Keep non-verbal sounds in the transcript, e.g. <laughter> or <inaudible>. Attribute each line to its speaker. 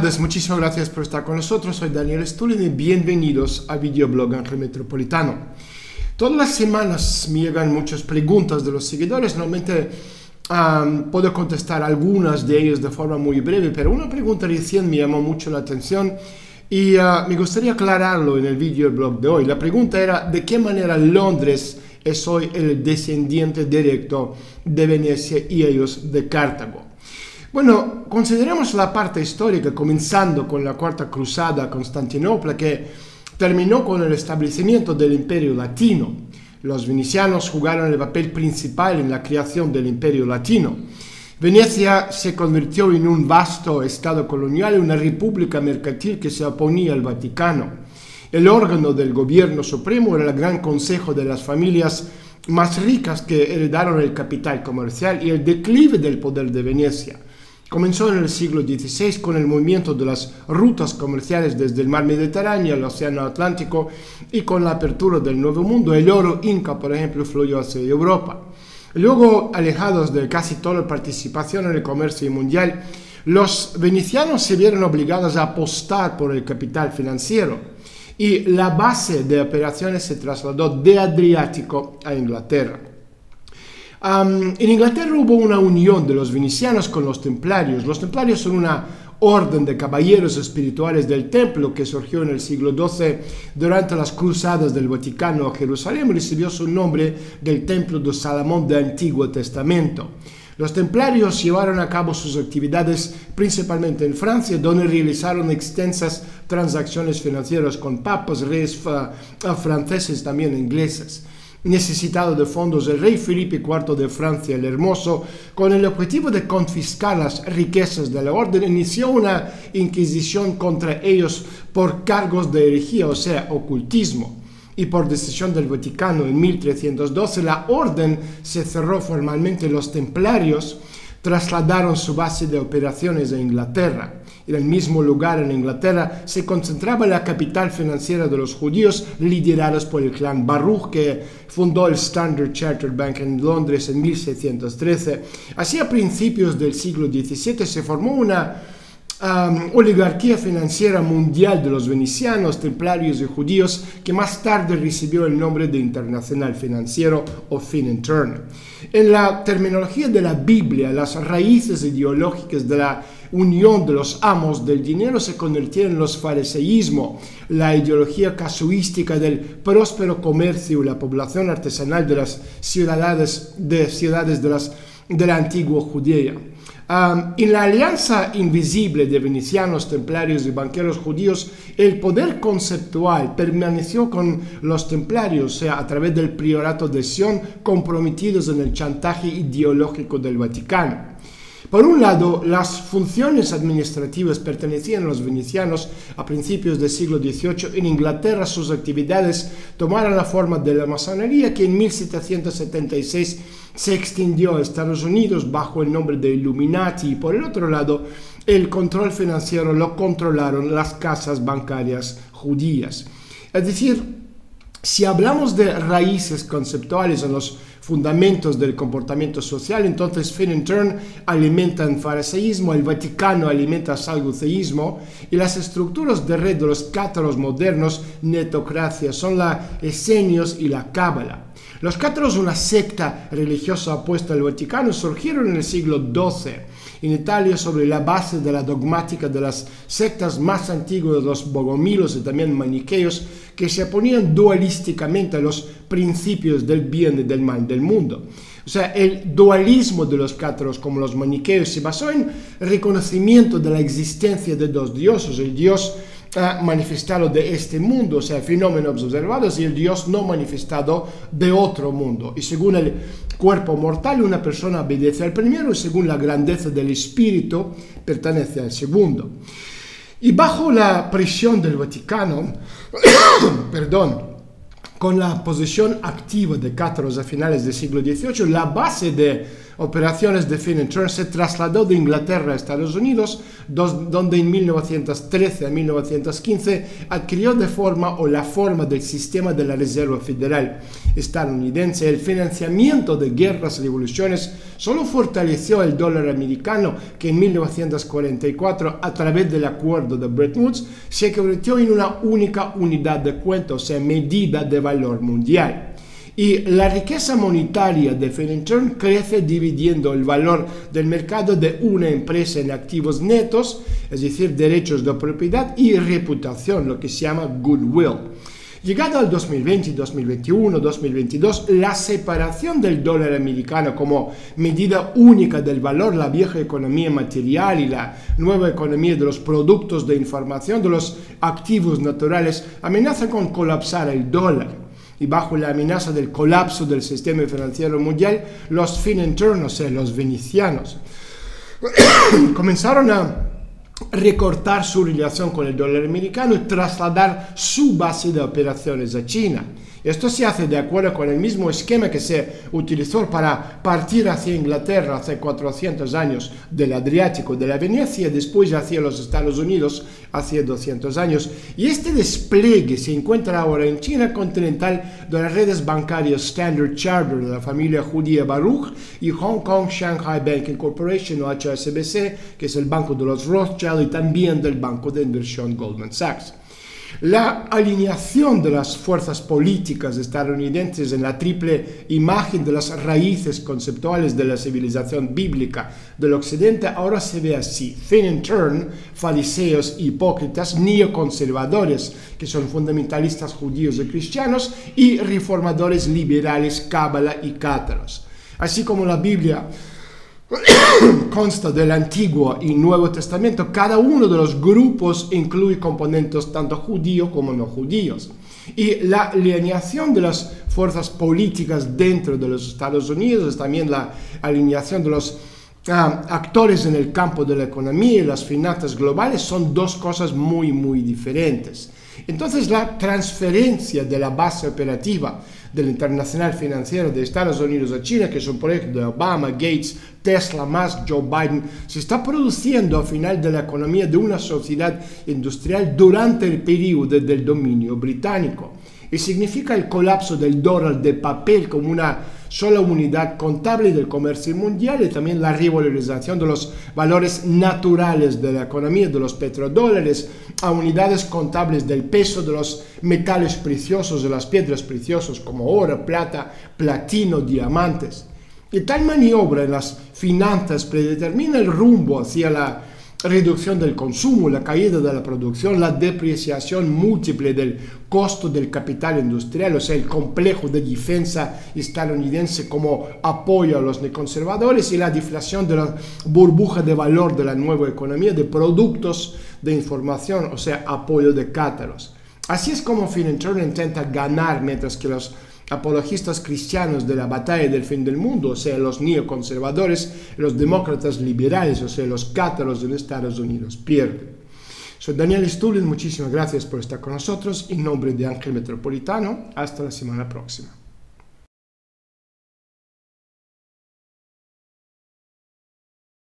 Speaker 1: Muchísimas gracias por estar con nosotros. Soy Daniel Stulin y bienvenidos a Videoblog Ángel Metropolitano. Todas las semanas me llegan muchas preguntas de los seguidores. Normalmente puedo contestar algunas de ellas de forma muy breve, pero una pregunta recién me llamó mucho la atención y ah, me gustaría aclararlo en el videoblog de hoy. La pregunta era de qué manera Londres es hoy el descendiente directo de Venecia y ellos de Cartago. Bueno, consideremos la parte histórica, comenzando con la Cuarta Cruzada a Constantinopla, que terminó con el establecimiento del Imperio Latino. Los venecianos jugaron el papel principal en la creación del Imperio Latino. Venecia se convirtió en un vasto estado colonial una república mercantil que se oponía al Vaticano. El órgano del gobierno supremo era el Gran Consejo de las familias más ricas que heredaron el capital comercial y el declive del poder de Venecia Comenzó en el siglo XVI con el movimiento de las rutas comerciales desde el mar Mediterráneo al Océano Atlántico y con la apertura del Nuevo Mundo. El oro inca, por ejemplo, fluyó hacia Europa. Luego, alejados de casi toda participación en el comercio mundial, los venecianos se vieron obligados a apostar por el capital financiero y la base de operaciones se trasladó de Adriático a Inglaterra en Inglaterra hubo una unión de los venecianos con los templarios. Los templarios son una orden de caballeros espirituales del templo que surgió en el siglo XII durante las cruzadas del Vaticano a Jerusalén recibió su nombre del templo de Salomón del Antiguo Testamento. Los templarios llevaron a cabo sus actividades principalmente en Francia, donde realizaron extensas transacciones financieras con papas, reyes franceses, también ingleses necesitado de fondos el rey Felipe IV de Francia el Hermoso, con el objetivo de confiscar las riquezas de la orden, inició una inquisición contra ellos por cargos de herejía, o sea, ocultismo. Y por decisión del Vaticano en 1312, la orden se cerró formalmente. Los templarios trasladaron su base de operaciones a Inglaterra en el mismo lugar en Inglaterra se concentraba la capital financiera de los judíos liderados por el clan Baruch que fundó el Standard Chartered Bank en Londres en 1613. Así a principios del siglo XVII se formó una oligarquía financiera mundial de los venecianos, templarios y judíos que más tarde recibió el nombre de Internacional Financiero o Finintern. En la terminología de la Biblia, las raíces ideológicas de la unión de los amos del dinero se convirtieron en los fariseísmo, la ideología casuística del próspero comercio y la población artesanal de las ciudades de, ciudades de, las, de la antigua Judea. En la alianza invisible de venecianos, templarios y banqueros judíos, el poder conceptual permaneció con los templarios, o sea, a través del priorato de Sion, comprometidos en el chantaje ideológico del Vaticano. Por un lado, las funciones administrativas pertenecían a los venecianos a principios del siglo XVIII. En Inglaterra sus actividades tomaron la forma de la masonería que en 1776 se extendió a Estados Unidos bajo el nombre de Illuminati y por el otro lado, el control financiero lo controlaron las casas bancarias judías. Es decir, si hablamos de raíces conceptuales en los fundamentos del comportamiento social, entonces Turn alimenta el fariseísmo, el Vaticano alimenta el y las estructuras de red de los cátaros modernos, netocracia, son la esenios y la cábala. Los cátaros, una secta religiosa opuesta al Vaticano, surgieron en el siglo XII en Italia sobre la base de la dogmática de las sectas más antiguas, los bogomilos y también maniqueos, que se oponían dualísticamente a los principios del bien y del mal del mundo. O sea, el dualismo de los cátaros como los maniqueos se basó en reconocimiento de la existencia de dos dioses, el dios manifestado de este mundo, o sea, fenómenos observados, y el Dios no manifestado de otro mundo. Y según el cuerpo mortal, una persona obedece al primero y según la grandeza del espíritu, pertenece al segundo. Y bajo la presión del Vaticano, <coughs> perdón, con la posición activa de cátaros a finales del siglo XVIII, la base de operaciones de Turn se trasladó de Inglaterra a Estados Unidos, donde en 1913 a 1915 adquirió de forma o la forma del sistema de la Reserva Federal estadounidense. El financiamiento de guerras y revoluciones solo fortaleció el dólar americano que en 1944 a través del acuerdo de Bretton Woods se convirtió en una única unidad de cuenta, o medida de valor mundial. Y la riqueza monetaria de Turn crece dividiendo el valor del mercado de una empresa en activos netos, es decir, derechos de propiedad y reputación, lo que se llama goodwill. Llegado al 2020, 2021, 2022, la separación del dólar americano como medida única del valor, la vieja economía material y la nueva economía de los productos de información, de los activos naturales, amenaza con colapsar el dólar y bajo la amenaza del colapso del sistema financiero mundial, los finenturnos, o sea, los venecianos, <coughs> comenzaron a recortar su relación con el dólar americano y trasladar su base de operaciones a China. Esto se hace de acuerdo con el mismo esquema que se utilizó para partir hacia Inglaterra hace 400 años del Adriático, de la Venecia, después hacia los Estados Unidos hace 200 años. Y este despliegue se encuentra ahora en China continental de las redes bancarias Standard Chartered de la familia judía Baruch y Hong Kong Shanghai Banking Corporation o HSBC, que es el banco de los Rothschild y también del banco de inversión Goldman Sachs. La alineación de las fuerzas políticas estadounidenses en la triple imagen de las raíces conceptuales de la civilización bíblica del Occidente ahora se ve así. Fin en turn, fariseos, hipócritas, neoconservadores, que son fundamentalistas judíos y cristianos, y reformadores liberales, cábala y cátaros. Así como la Biblia <coughs> consta del Antiguo y Nuevo Testamento, cada uno de los grupos incluye componentes tanto judíos como no judíos. Y la alineación de las fuerzas políticas dentro de los Estados Unidos, también la alineación de los ah, actores en el campo de la economía y las finanzas globales son dos cosas muy, muy diferentes. Entonces la transferencia de la base operativa internacional financiero de Estados Unidos a China, que es un proyecto de Obama, Gates, Tesla, Musk, Joe Biden, se está produciendo al final de la economía de una sociedad industrial durante el periodo del dominio británico. Y significa el colapso del dólar de papel como una sola unidad contable del comercio mundial y también la revalorización de los valores naturales de la economía, de los petrodólares, a unidades contables del peso de los metales preciosos, de las piedras preciosas como oro, plata, platino, diamantes. Y tal maniobra en las finanzas predetermina el rumbo hacia la reducción del consumo, la caída de la producción, la depreciación múltiple del costo del capital industrial, o sea, el complejo de defensa estadounidense como apoyo a los neoconservadores y la deflación de la burbuja de valor de la nueva economía de productos de información, o sea, apoyo de cátaros. Así es como Finentron intenta ganar mientras que los apologistas cristianos de la batalla del fin del mundo, o sea, los neoconservadores, los demócratas liberales, o sea, los cátaros en Estados Unidos, pierden. Soy Daniel Stulin, muchísimas gracias por estar con nosotros. En nombre de Ángel Metropolitano, hasta la semana próxima.